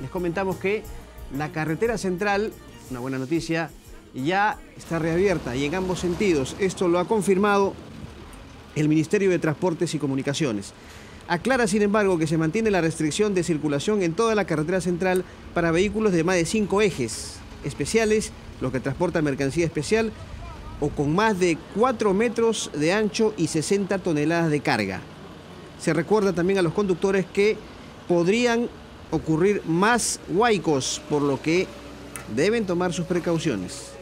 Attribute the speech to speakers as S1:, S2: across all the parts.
S1: Les comentamos que la carretera central, una buena noticia, ya está reabierta y en ambos sentidos. Esto lo ha confirmado el Ministerio de Transportes y Comunicaciones. Aclara, sin embargo, que se mantiene la restricción de circulación en toda la carretera central para vehículos de más de cinco ejes especiales, los que transportan mercancía especial, o con más de 4 metros de ancho y 60 toneladas de carga. Se recuerda también a los conductores que podrían ocurrir más huaicos, por lo que deben tomar sus precauciones.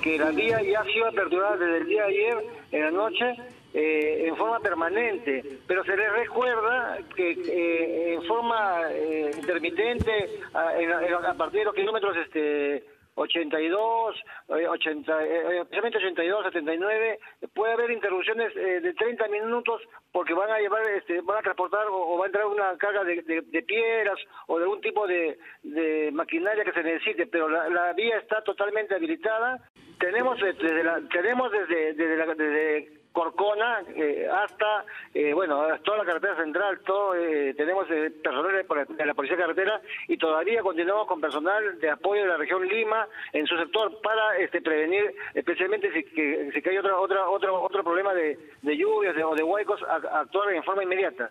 S2: Que la vía ya ha sido aperturada desde el día de ayer en la noche eh, en forma permanente, pero se les recuerda que eh, en forma eh, intermitente a, a, partir de los kilómetros este 82, 80, especialmente 82, 79, puede haber interrupciones eh, de 30 minutos porque van a llevar, este, van a transportar o, va a entrar una carga de, de, piedras o de algún tipo de, de, maquinaria que se necesite, pero la, vía está totalmente habilitada. Tenemos desde la, tenemos desde, desde, la, desde Corcona eh, hasta, eh, bueno, toda la carretera central, todo, eh, tenemos personal de la Policía Carretera y todavía continuamos con personal de apoyo de la región Lima en su sector para este, prevenir, especialmente si, que, si hay otra, otra, otro, otro problema de, de lluvias o de huecos, actuar en forma inmediata.